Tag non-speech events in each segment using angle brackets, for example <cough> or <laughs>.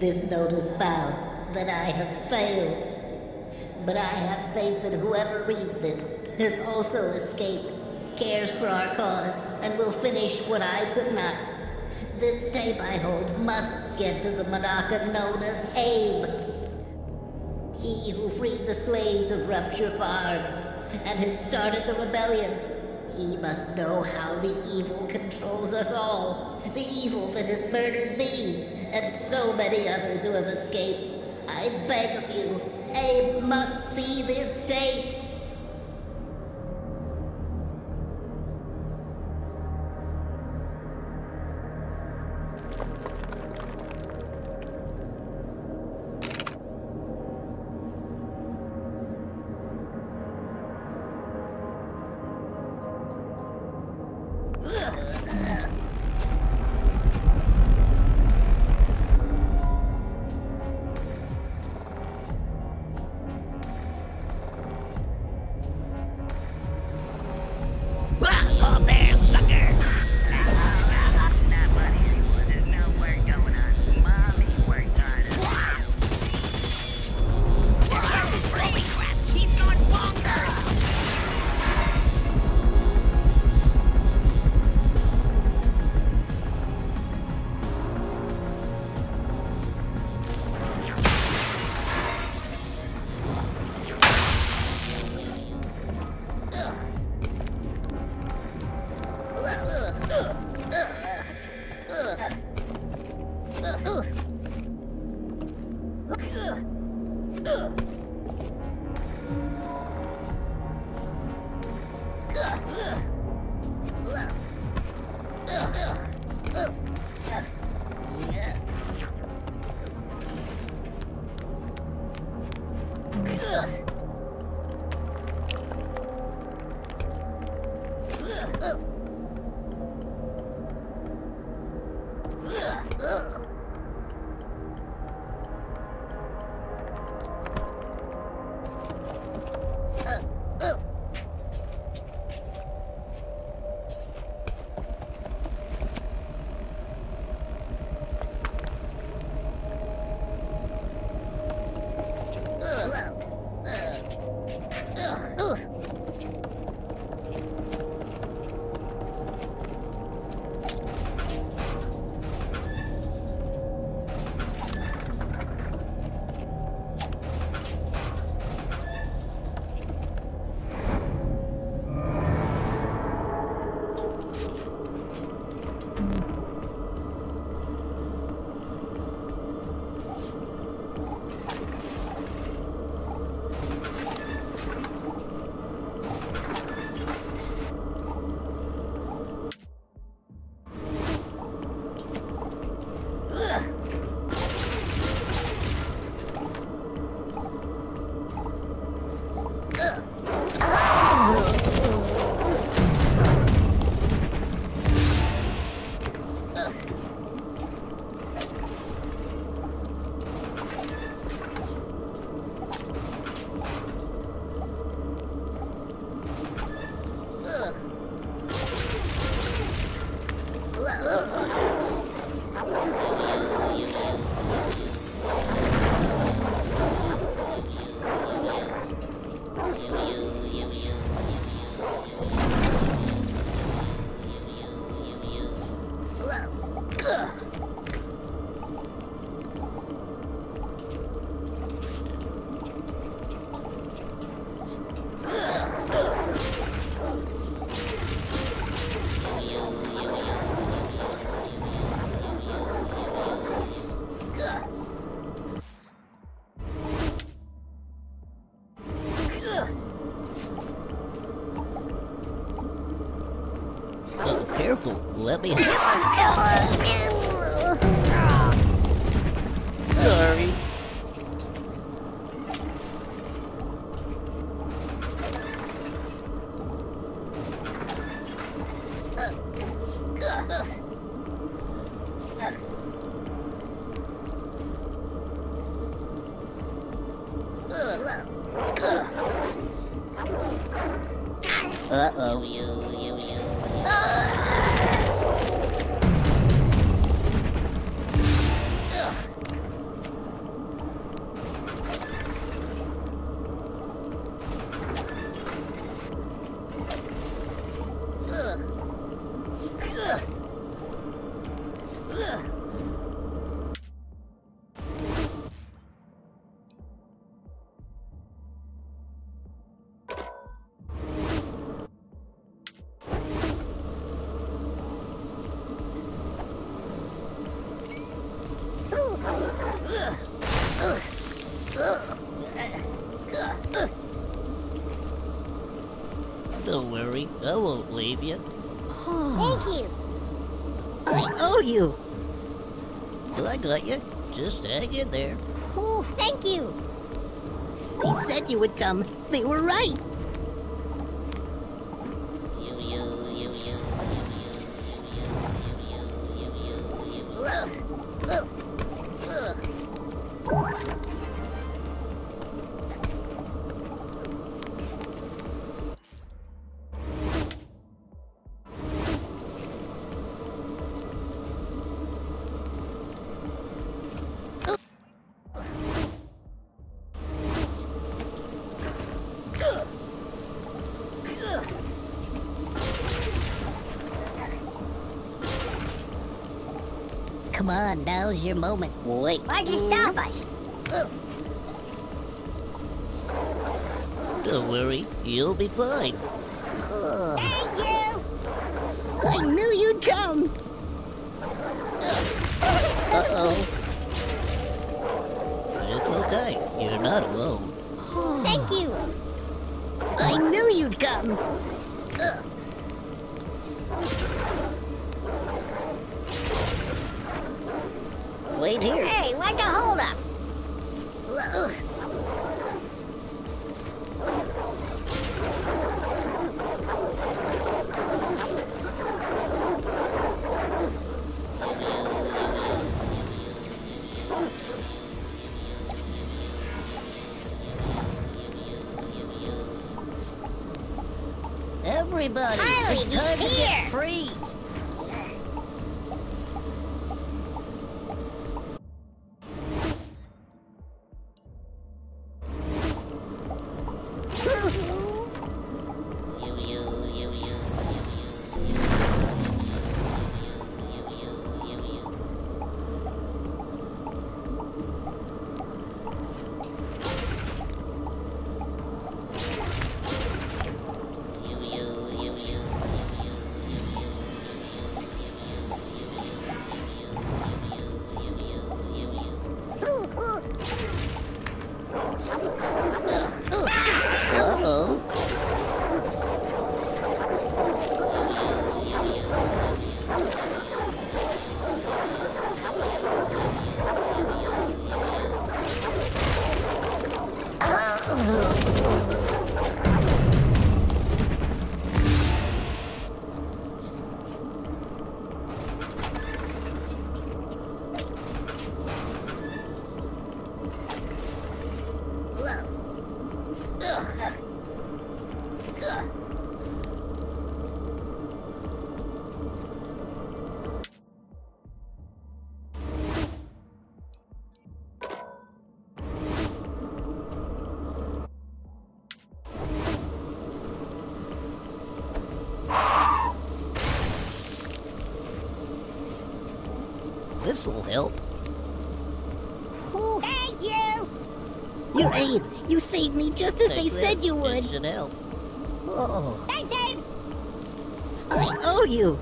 this note is found, then I have failed. But I have faith that whoever reads this has also escaped, cares for our cause, and will finish what I could not. This tape I hold must get to the Mudokon known as Abe. He who freed the slaves of Rupture Farms and has started the rebellion. He must know how the evil controls us all. The evil that has murdered me and so many others who have escaped. I beg of you, Abe must see this tape. Ugh. They were right. Come on, now's your moment. Wait, Why'd you stop us? don't worry, you'll be fine. Thank you. I knew you'd come. Uh-oh. It's okay, you're not alone. Thank you. I knew you'd come. This'll help. Thank you. Your aid. You saved me just as they Take said you would. It should help. Oh, Thanks, Abe. I owe you.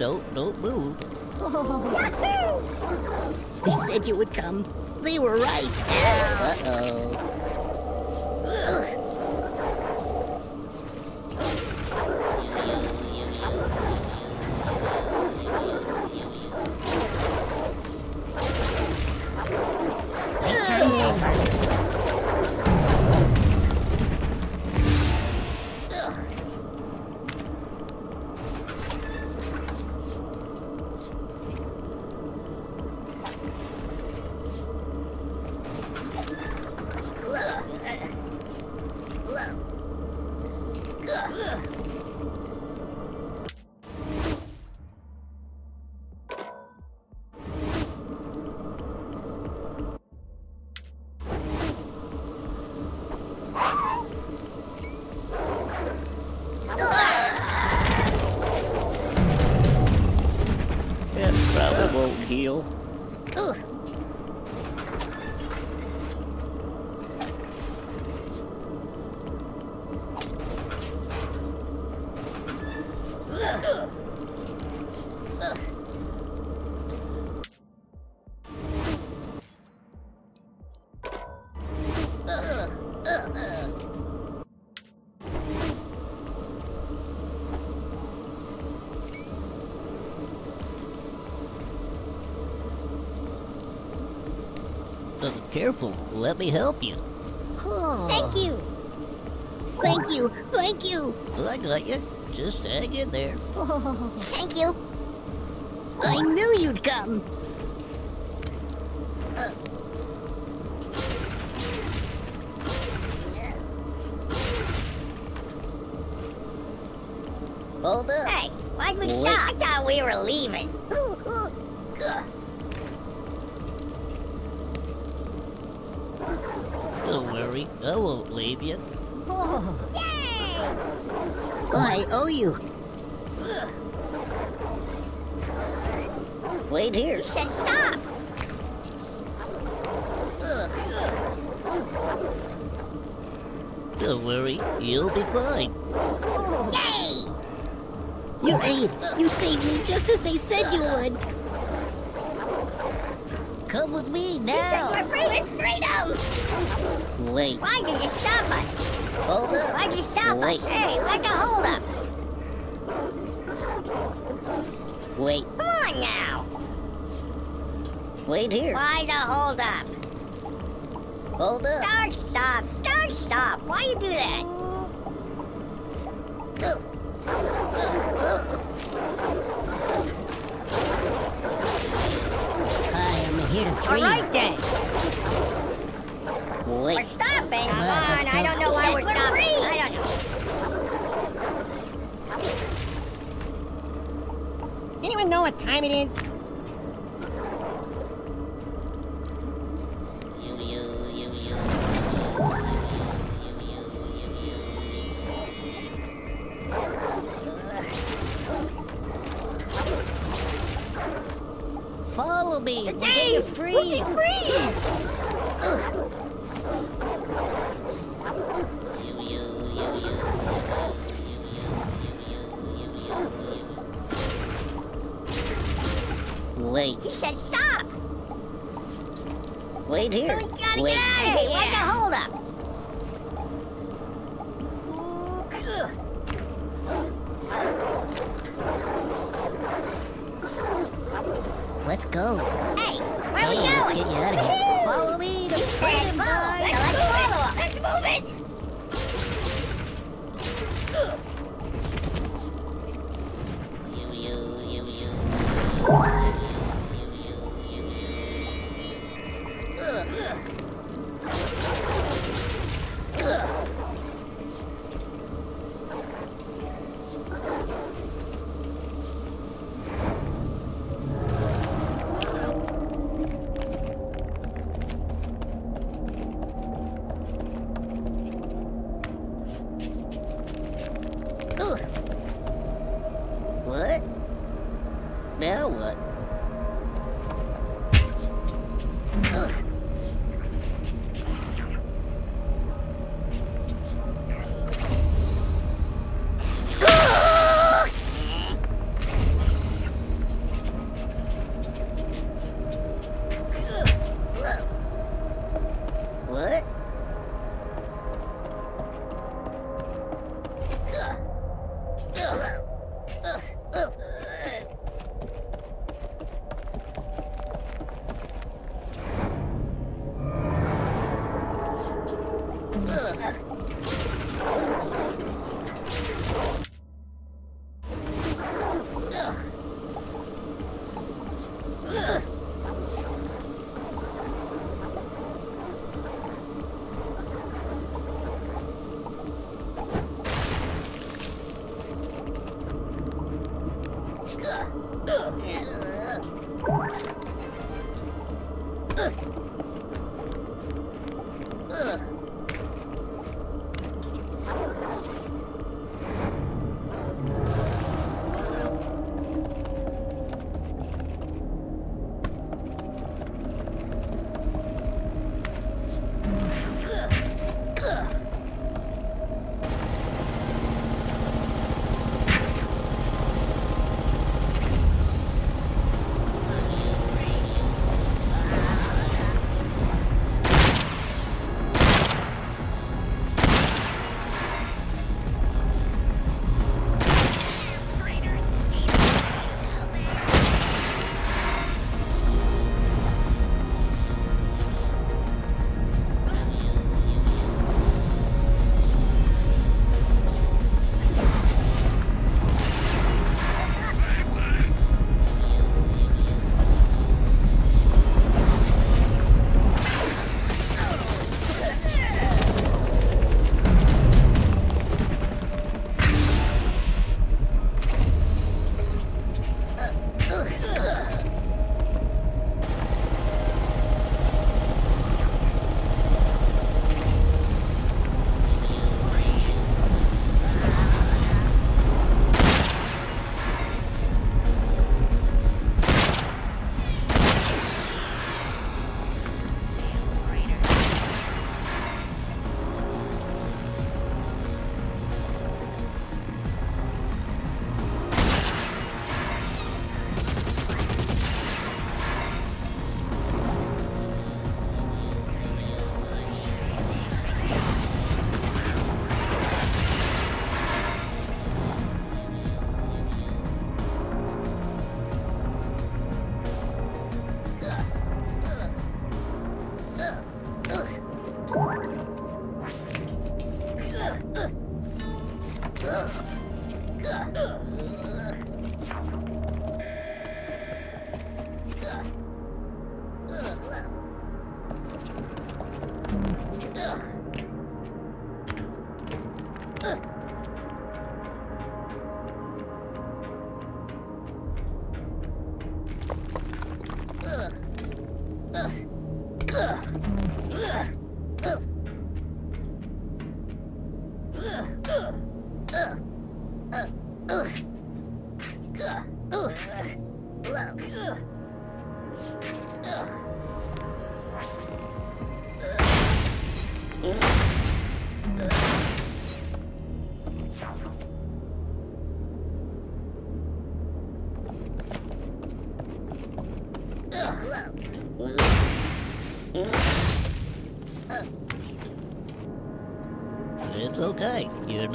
Don't don't move. They said you would come. They were right. Uh careful. Let me help you. Thank you! Thank you. Thank you. I got you. Just hang in there. <laughs> Thank you! I knew you'd come. Oh, I owe you. Wait here. He said stop! Don't worry. You'll be fine. Yay! You're You saved me just as they said you would. Come with me He said now. we're free! It's freedom! Wait. Why did you stop us? Hold up. Why'd you stop Wait. us? Hey, the hold up? Wait. Come on now! Wait here. Why the hold up? Hold up. Start, stop, start, stop. Why you do that? I'm here to All free right We're stopping. Come on, I don't know why we're stopping. I don't know. Anyone know what time it is?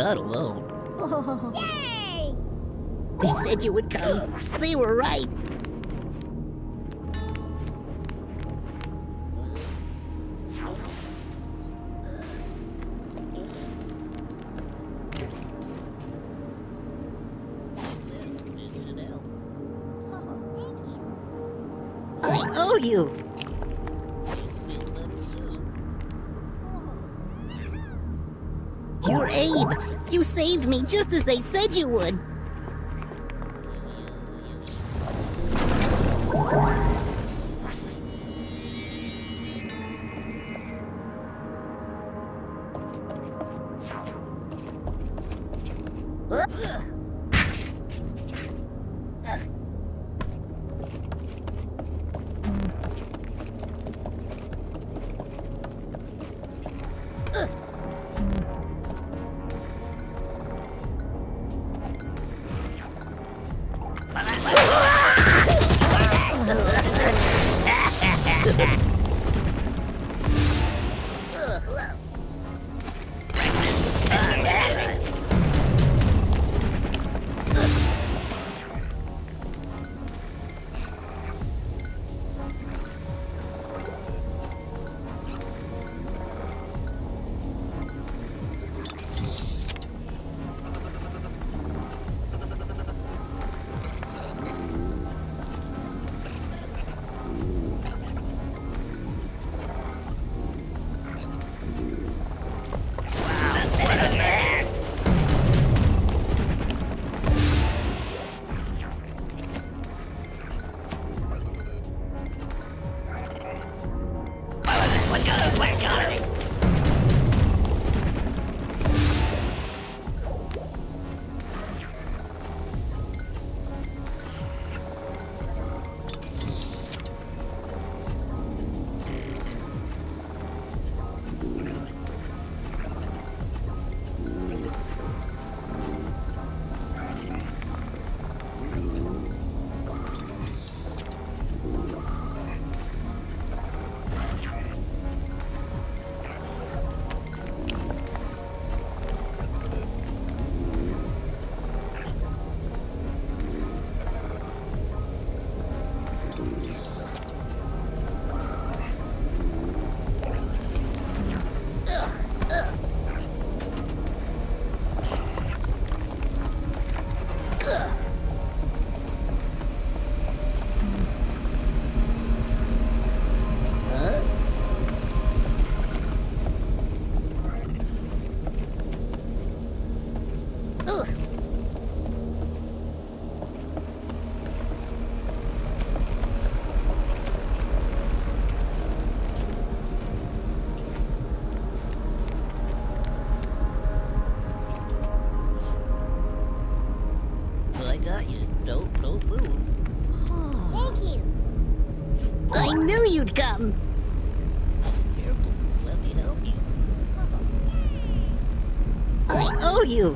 Not alone. <laughs> Yay! They said you would come. They were right. Just as they said you would. You. Don't, don't move. Thank you. I knew you'd come. Careful. Let me help you. I owe. You,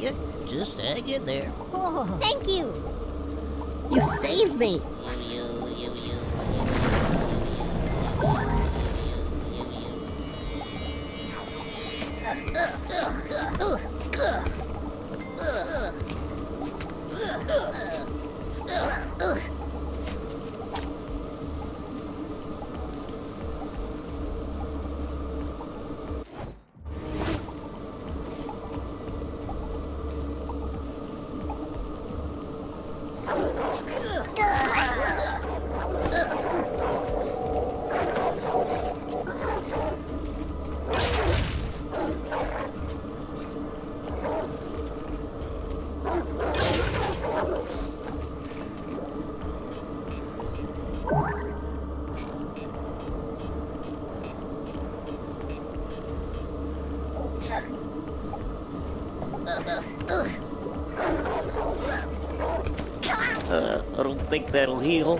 you. Just hang in there. Thank you! You saved me. Uh, uh, uh. uh, I don't think that'll heal.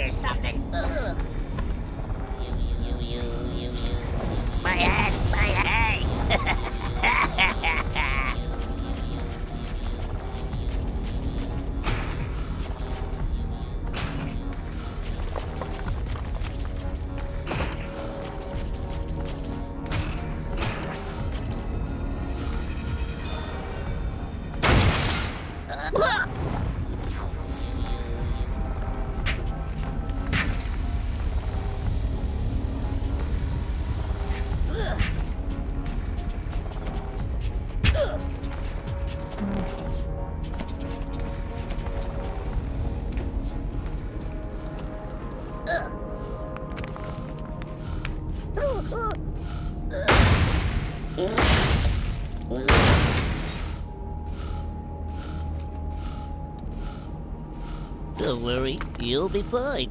You hear something? You, you, you, you, you. My head, my head. <laughs> Don't worry, you'll be fine.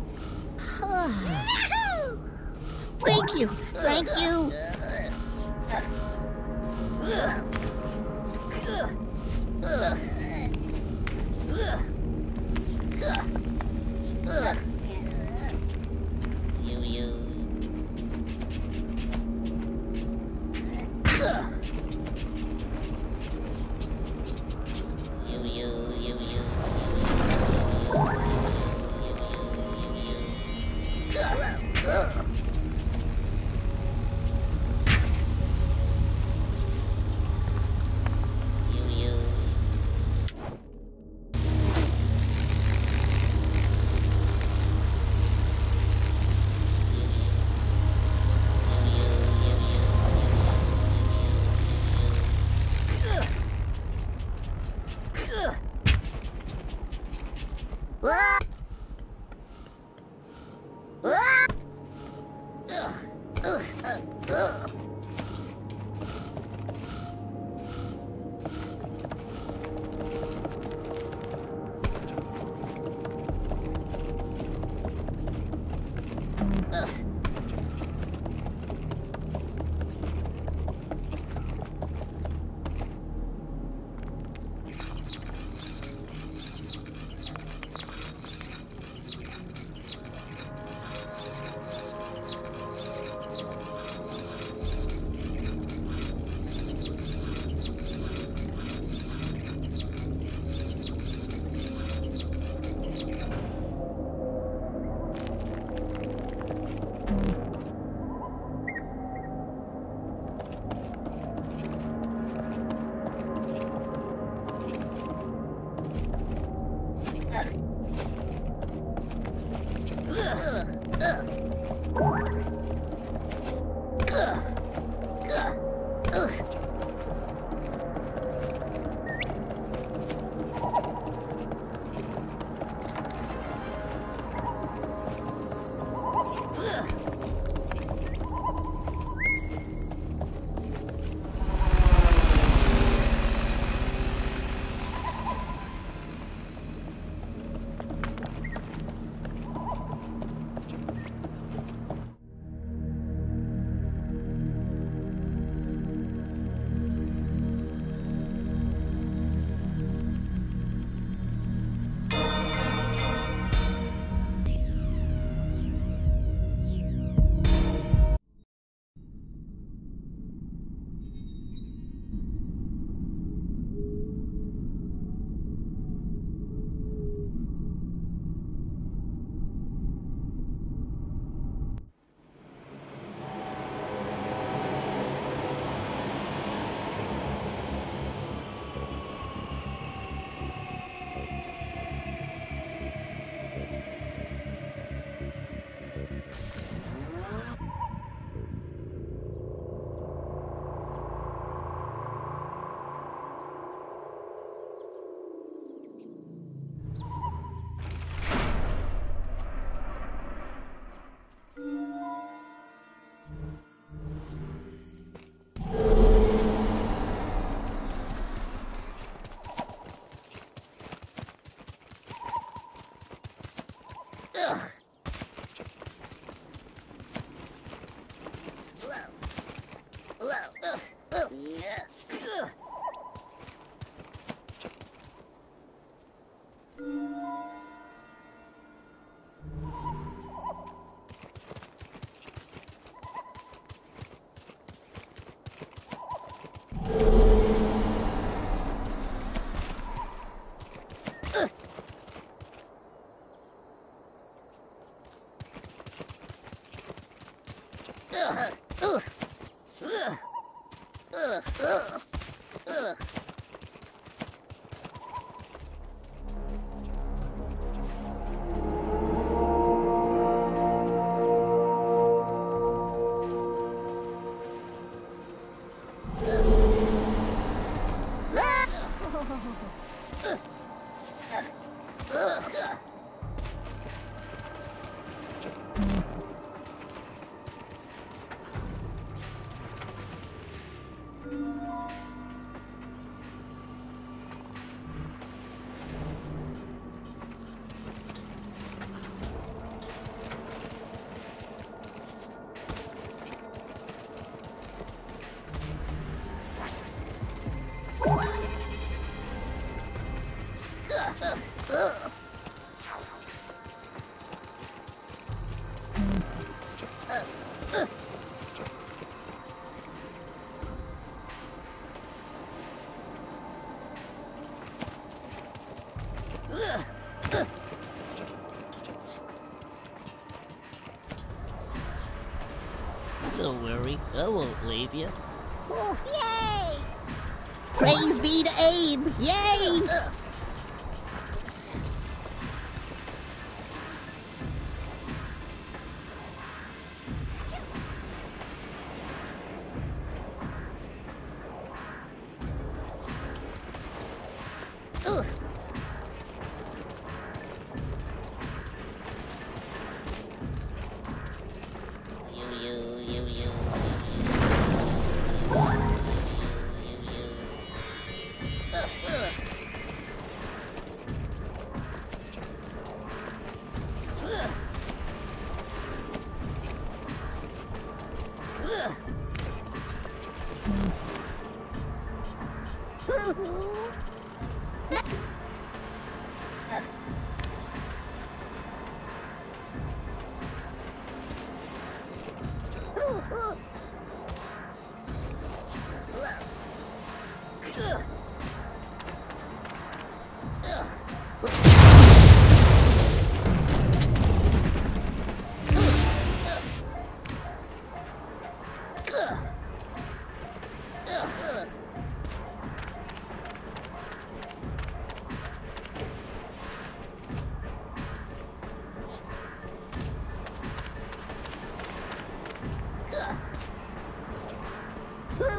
Ugh. I won't leave you. Oh, yay! Praise be to Abe! Yay!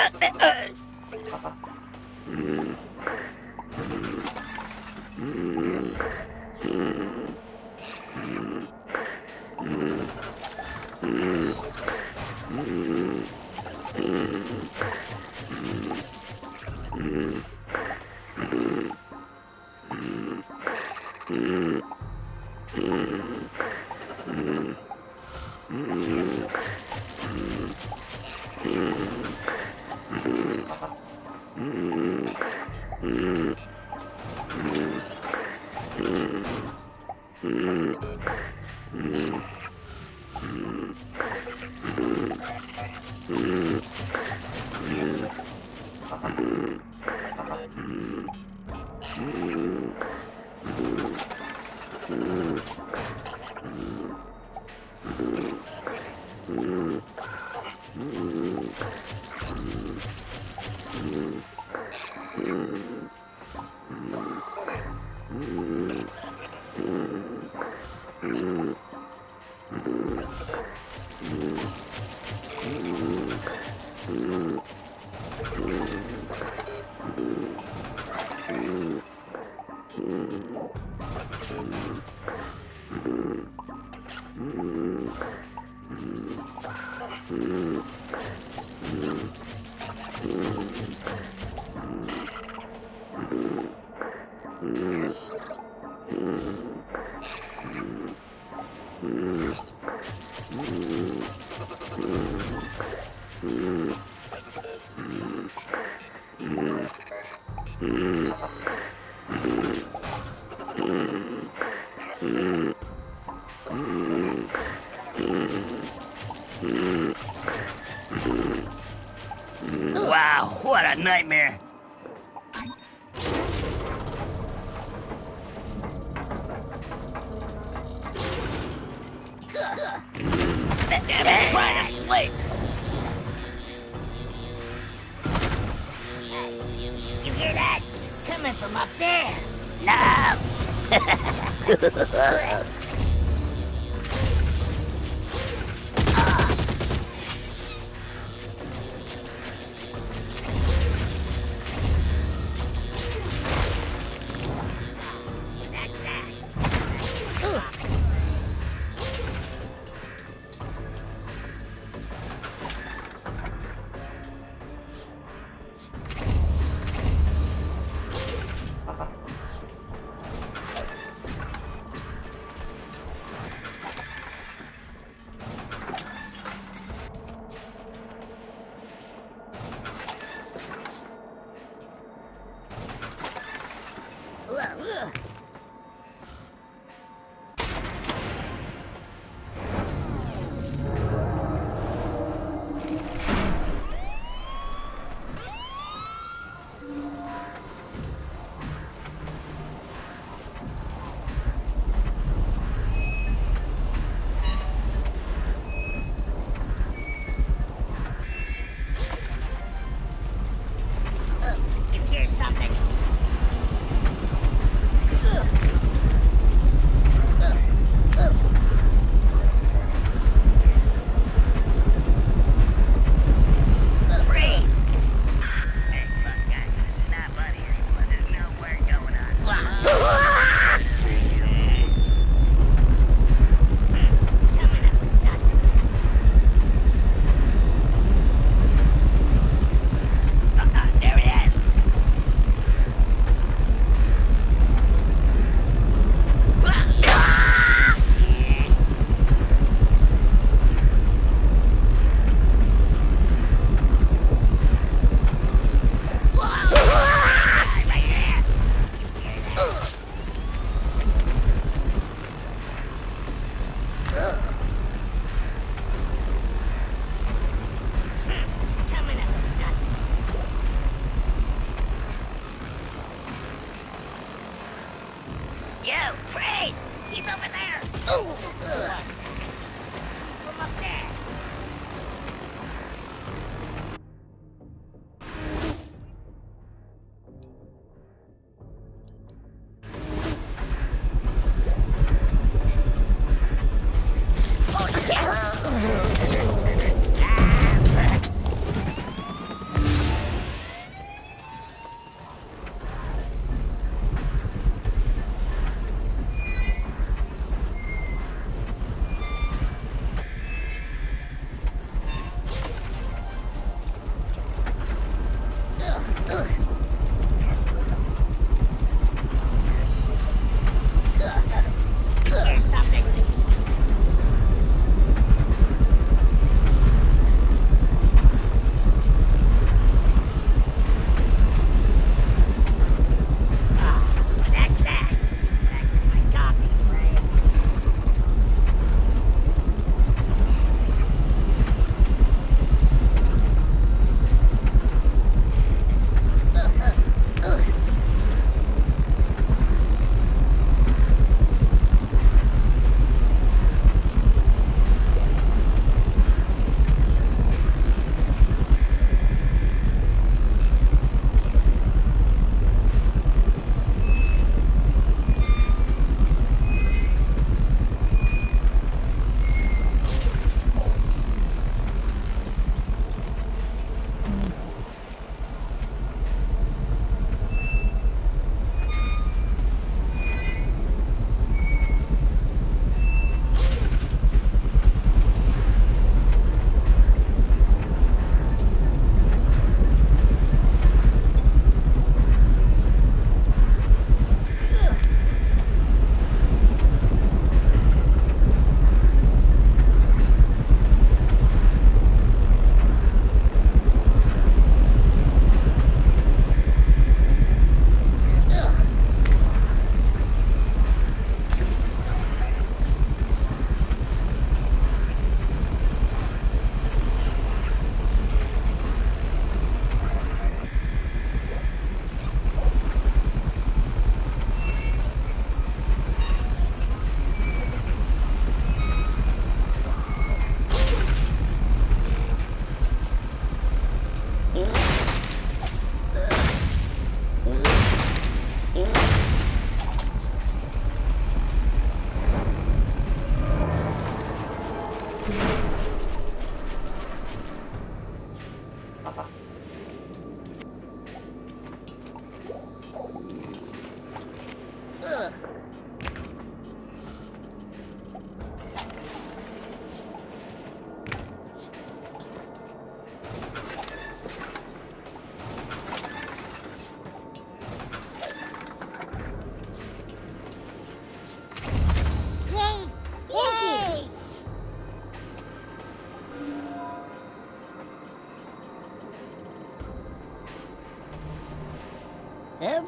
Uh, uh, uh, Wow, what a nightmare. Trying to sleep. You hear that? Coming from up there. No.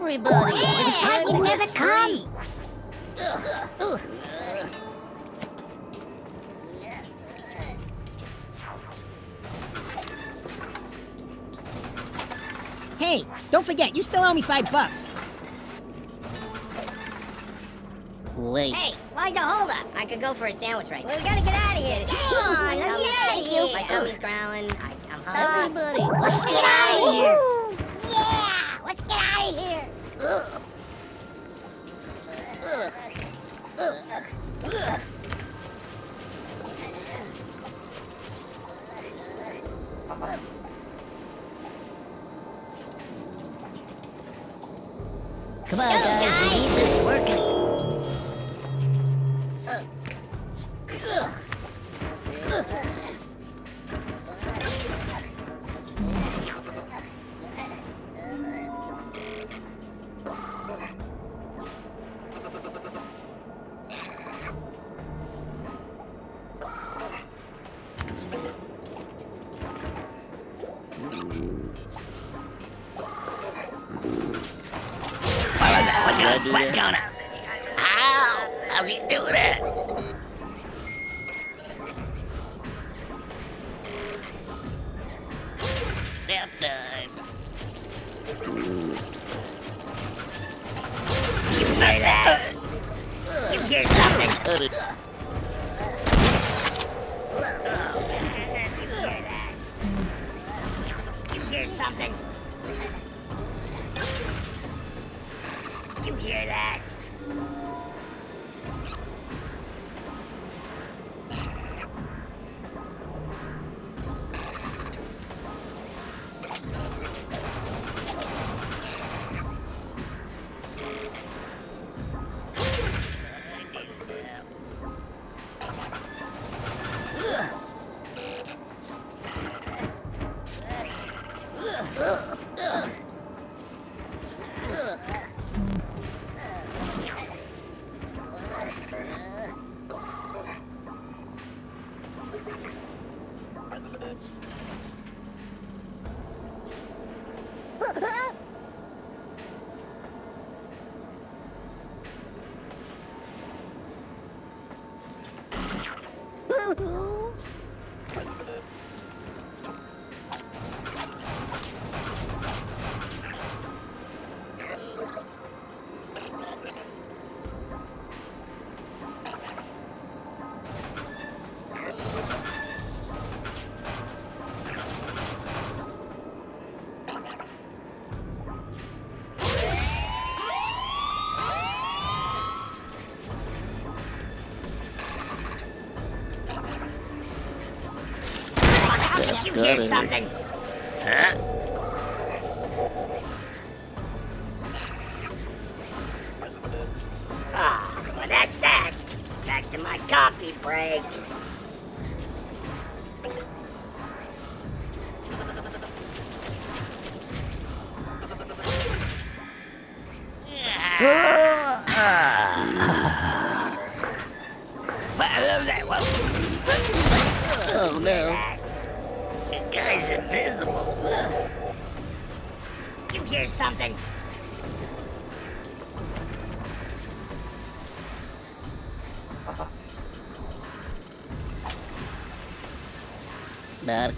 Everybody, it's How you never get come? free. Hey, don't forget, you still owe me five bucks. Wait. Hey, why'd you hold up? I could go for a sandwich right now. We gotta get out of here. Come on, let me Yeah, thank you. yeah. My tummy's growling. I, I'm hungry. Everybody, Let's get out of here. Here. Hear something?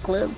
Not a clue.